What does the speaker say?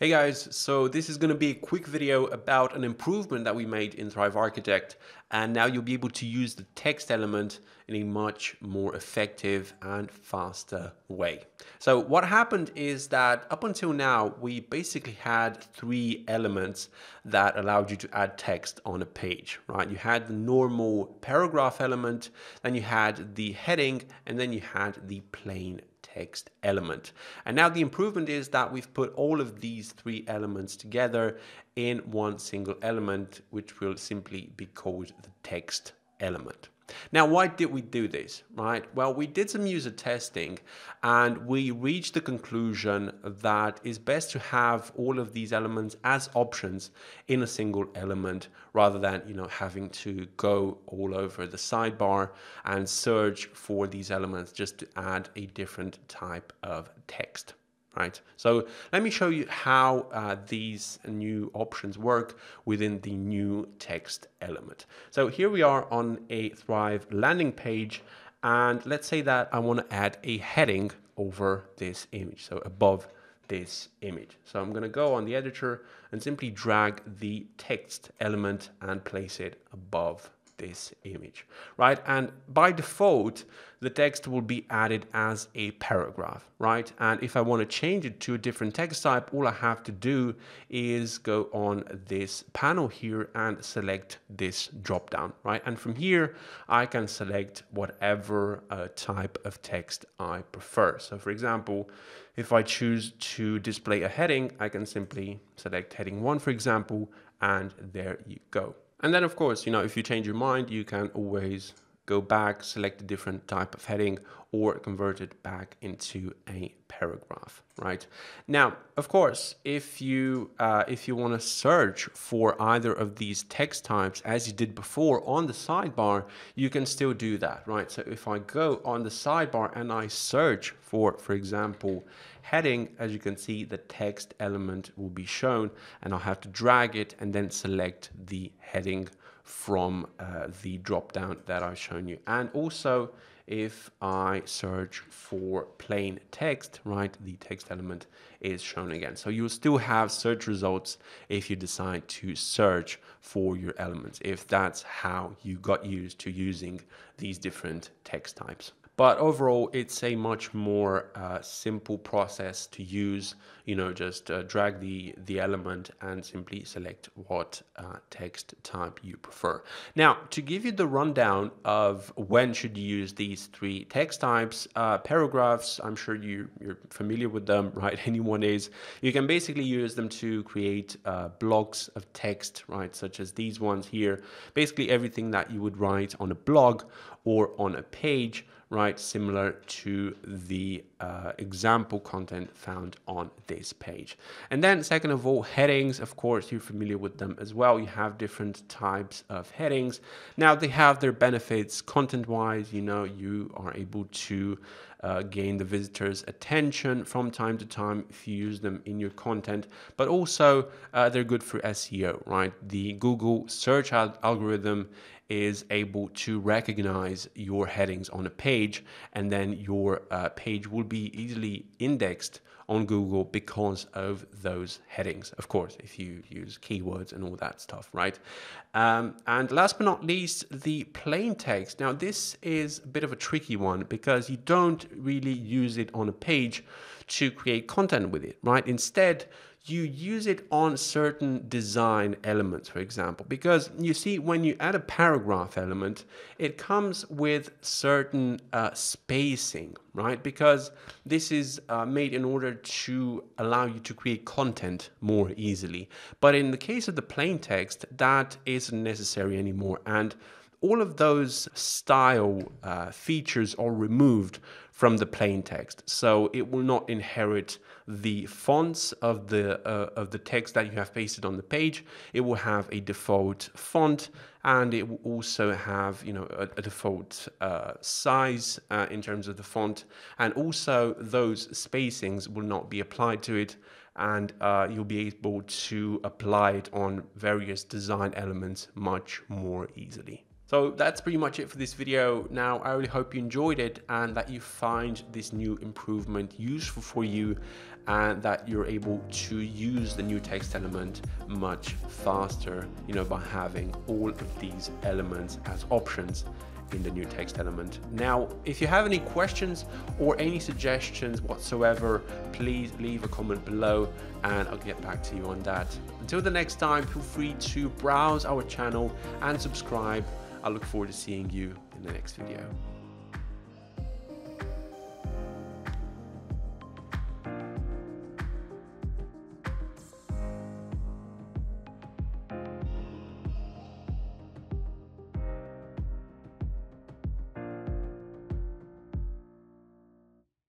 Hey guys, so this is going to be a quick video about an improvement that we made in Thrive Architect and now you'll be able to use the text element in a much more effective and faster way. So what happened is that up until now we basically had three elements that allowed you to add text on a page, right? You had the normal paragraph element, then you had the heading and then you had the plain text element. And now the improvement is that we've put all of these three elements together in one single element, which will simply be called the text element. Now, why did we do this, right? Well, we did some user testing and we reached the conclusion that it's best to have all of these elements as options in a single element rather than, you know, having to go all over the sidebar and search for these elements just to add a different type of text right? So let me show you how uh, these new options work within the new text element. So here we are on a Thrive landing page and let's say that I want to add a heading over this image, so above this image. So I'm going to go on the editor and simply drag the text element and place it above this image, right? And by default, the text will be added as a paragraph, right? And if I want to change it to a different text type, all I have to do is go on this panel here and select this drop down, right? And from here, I can select whatever uh, type of text I prefer. So for example, if I choose to display a heading, I can simply select heading one, for example, and there you go. And then of course, you know, if you change your mind, you can always go back, select a different type of heading or convert it back into a paragraph, right? Now, of course, if you uh, if you want to search for either of these text types as you did before on the sidebar, you can still do that, right? So if I go on the sidebar and I search for, for example, heading, as you can see, the text element will be shown and I'll have to drag it and then select the heading from uh, the drop down that I've shown you. And also if I search for plain text, right, the text element is shown again. So you'll still have search results if you decide to search for your elements, if that's how you got used to using these different text types. But overall, it's a much more uh, simple process to use. You know, just uh, drag the, the element and simply select what uh, text type you prefer. Now, to give you the rundown of when should you use these three text types, uh, paragraphs, I'm sure you, you're familiar with them, right? Anyone is. You can basically use them to create uh, blocks of text, right? Such as these ones here. Basically everything that you would write on a blog or on a page right, similar to the uh, example content found on this page. And then second of all, headings, of course, you're familiar with them as well. You have different types of headings. Now they have their benefits content-wise, you know, you are able to uh, gain the visitor's attention from time to time if you use them in your content, but also uh, they're good for SEO, right? The Google search al algorithm is able to recognize your headings on a page and then your uh, page will be easily indexed on Google because of those headings. Of course, if you use keywords and all that stuff, right? Um, and last but not least, the plain text. Now, this is a bit of a tricky one because you don't really use it on a page to create content with it, right? Instead, you use it on certain design elements, for example, because you see, when you add a paragraph element, it comes with certain uh, spacing, right? Because this is uh, made in order to allow you to create content more easily. But in the case of the plain text, that isn't necessary anymore. And all of those style uh, features are removed from the plain text. So it will not inherit the fonts of the uh, of the text that you have pasted on the page. It will have a default font and it will also have you know a, a default uh, size uh, in terms of the font and also those spacings will not be applied to it and uh, you'll be able to apply it on various design elements much more easily. So that's pretty much it for this video. Now, I really hope you enjoyed it and that you find this new improvement useful for you and that you're able to use the new text element much faster, you know, by having all of these elements as options in the new text element. Now, if you have any questions or any suggestions whatsoever, please leave a comment below and I'll get back to you on that. Until the next time, feel free to browse our channel and subscribe. I look forward to seeing you in the next video.